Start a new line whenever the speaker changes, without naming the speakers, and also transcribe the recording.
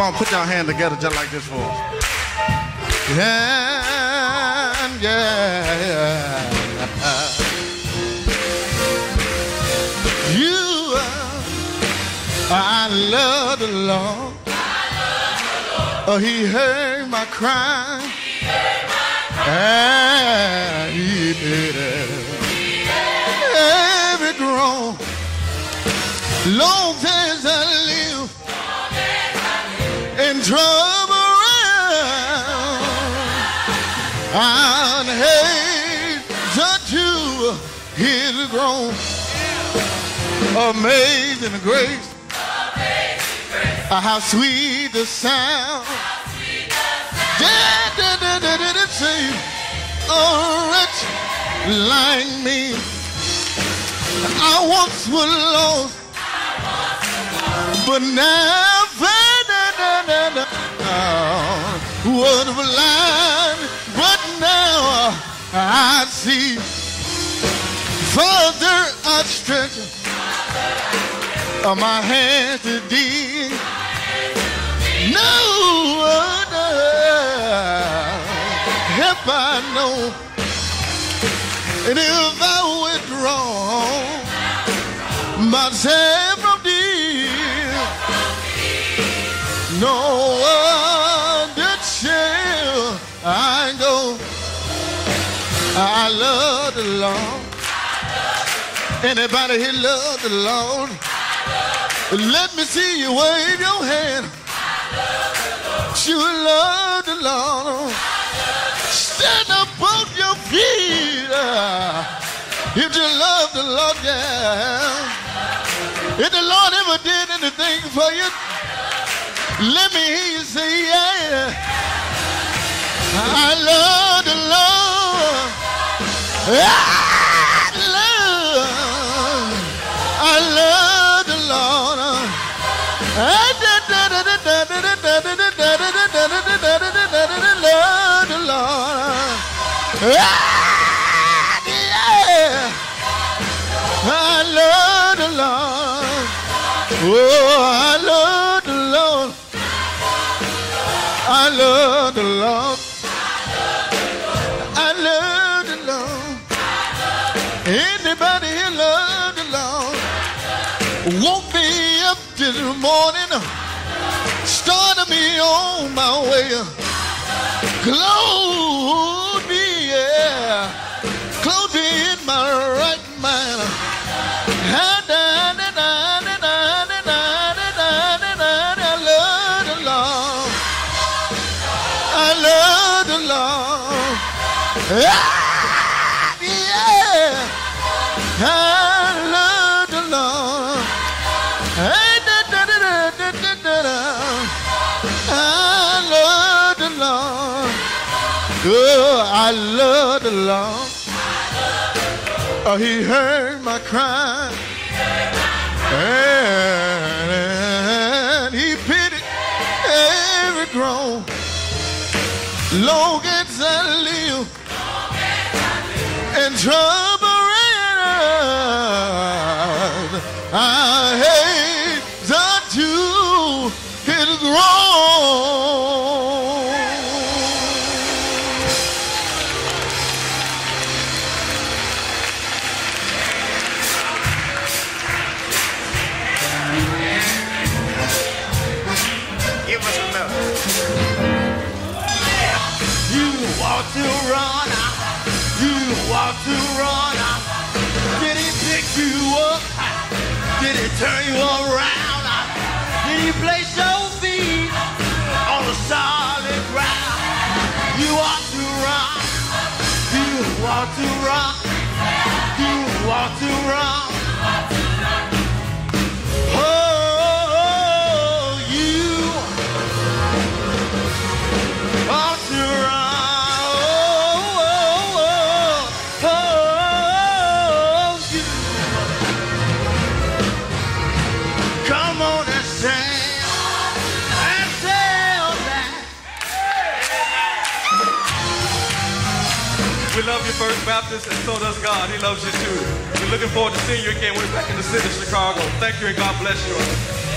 Come on, put your hand together just like this for us. Yeah, yeah. You, I love the Lord. Oh, he heard my cry. And he did it. Every groan. Long as to his groan. Amazing grace. How sweet the sound. Say, a wretch like me. I once was lost, but now blind, but now I see. Further I stretch my hand to thee. No other if I know, and if I withdraw myself from thee, no other shall I go. I love the Lord. Anybody here love the Lord? Let me see you wave your hand. You love the Lord. Stand up on your feet. If you love the Lord, yeah. If the Lord ever did anything for you, let me hear you say, yeah. I love the Lord. I I love the Lord. Oh, I love the Lord. I love the Lord. I love the Lord. Anybody here love the Lord? Up morning, my way. Clothed me, yeah, clothed me in my right mind. And I, and I, and I, and I, and I, and I, love the Lord. I love the Lord. Ah, yeah. I love the Lord. Hey, da, da, da, da, da, da, da. I love the Lord. Oh, I love the Lord. He heard my cry. And he pitied every groan. Long as I live in trouble and I turn you around? Did he place your feet on the solid ground? You want to run, you want to
We love you, First Baptist, and so does God. He loves you too. We're looking forward to seeing you again. When we're back in the city of Chicago. Thank you, and God bless you.